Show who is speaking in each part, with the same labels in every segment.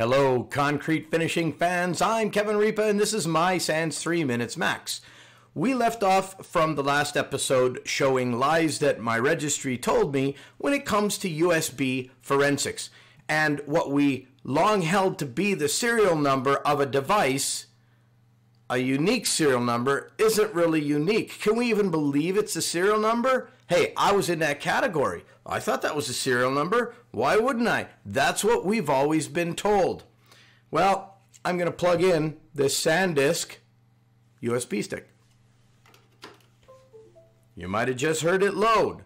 Speaker 1: Hello, concrete finishing fans. I'm Kevin Ripa, and this is my Sans 3 Minutes Max. We left off from the last episode showing lies that my registry told me when it comes to USB forensics and what we long held to be the serial number of a device. A unique serial number isn't really unique. Can we even believe it's a serial number? Hey, I was in that category. I thought that was a serial number. Why wouldn't I? That's what we've always been told. Well, I'm going to plug in this SanDisk USB stick. You might have just heard it load.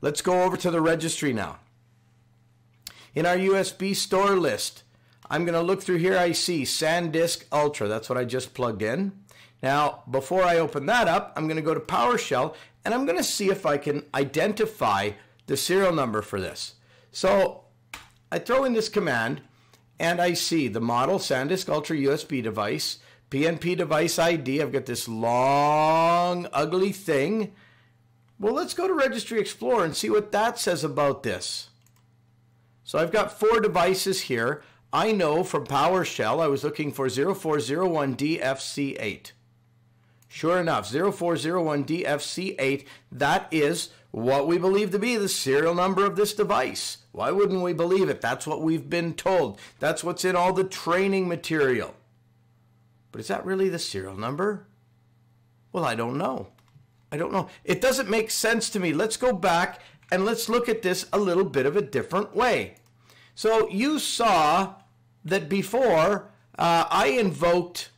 Speaker 1: Let's go over to the registry now. In our USBSTOR list, I'm going to look through here. I see SanDisk Ultra. That's what I just plugged in. Now, before I open that up, I'm going to go to PowerShell and I'm going to see if I can identify the serial number for this. So I throw in this command and I see the model SanDisk Ultra USB device, PNP device ID. I've got this long, ugly thing. Well, let's go to Registry Explorer and see what that says about this. So I've got four devices here. I know from PowerShell I was looking for 0401DFC8. Sure enough, 0401DFC8, that is what we believe to be the serial number of this device. Why wouldn't we believe it? That's what we've been told. That's what's in all the training material. But is that really the serial number? Well, I don't know. I don't know. It doesn't make sense to me. Let's go back and let's look at this a little bit of a different way. So you saw that before uh, I invoked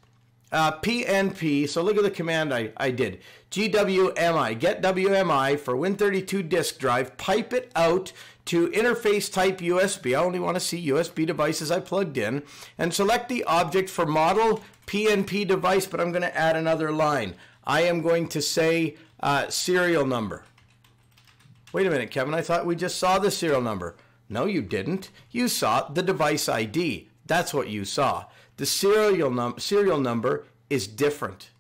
Speaker 1: uh, PNP. So look at the command I, I did. GWMI, get WMI for Win32 disk drive, pipe it out to interface type USB. I only want to see USB devices I plugged in and select the object for model PNP device, but I'm going to add another line. I am going to say uh, serial number. Wait a minute, Kevin. I thought we just saw the serial number. No, you didn't. You saw the device ID. That's what you saw. The serial, num serial number is different.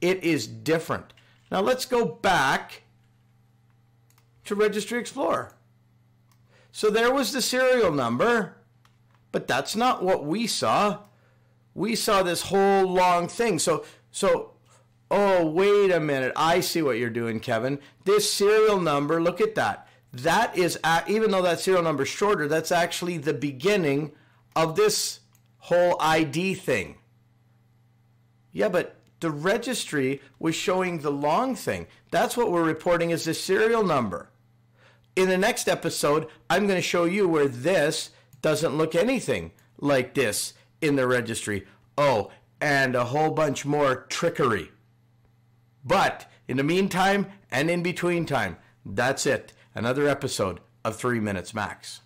Speaker 1: It is different. Now let's go back to Registry Explorer. So there was the serial number, but that's not what we saw. We saw this whole long thing. So, so Oh, wait a minute. I see what you're doing, Kevin. This serial number, look at that. That is, even though that serial number is shorter, that's actually the beginning of this whole ID thing. Yeah, but the registry was showing the long thing. That's what we're reporting as the serial number. In the next episode, I'm going to show you where this doesn't look anything like this in the registry. Oh, and a whole bunch more trickery. But in the meantime and in between time, that's it. Another episode of Three Minutes Max.